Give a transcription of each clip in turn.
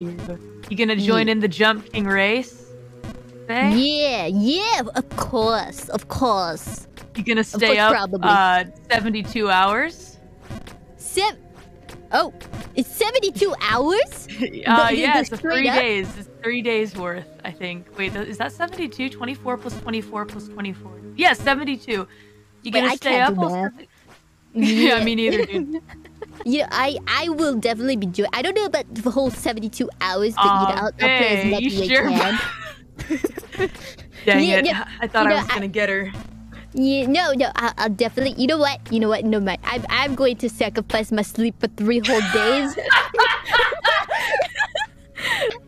You gonna join in the Jump King race? Yeah, yeah, of course, of course. You gonna stay course, up probably. uh 72 hours? Sev- oh, it's 72 hours? uh, yeah, it's three up? days. It's three days worth, I think. Wait, th- is that 72? 24 plus 24 plus 24. Yeah, 72. You Wait, gonna I stay up? all. 70 yeah, me neither, dude. Yeah, I I will definitely be doing. I don't know about the whole 72 hours, but you know, I'll, I'll play as much as I can. Dang Yeah, it. yeah, I thought I know, was gonna get her. Yeah, no, no, I'll, I'll definitely. You know what? You know what? No, man, I'm I'm going to sacrifice my sleep for three whole days.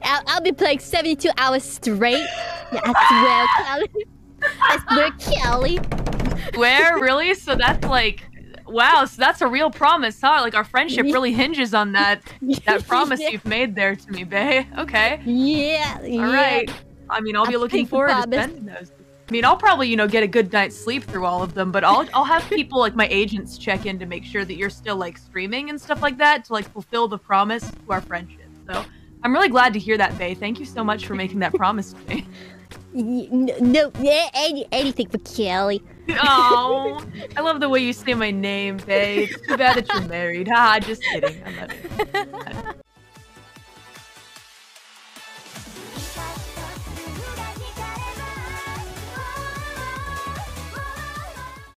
I'll, I'll be playing 72 hours straight. Yeah, I swear, Calli. I swear, Calli. Where? Really? So that's like wow, so that's a real promise, huh? Like our friendship really hinges on that that promise Yeah. you've made there to me, Bae. Okay. Yeah, All yeah. right. I mean, I'll be I looking forward to spending those. I mean, I'll probably, you know, get a good night's sleep through all of them, but I'll I'll have people like my agents check in to make sure that you're still like streaming and stuff like that to like fulfill the promise to our friendship. So I'm really glad to hear that, Bae. Thank you so much for making that promise to me. No, no anything for Calli. Oh, I love the way you say my name, babe. It's too bad that you're married. Ha, just kidding. I love it.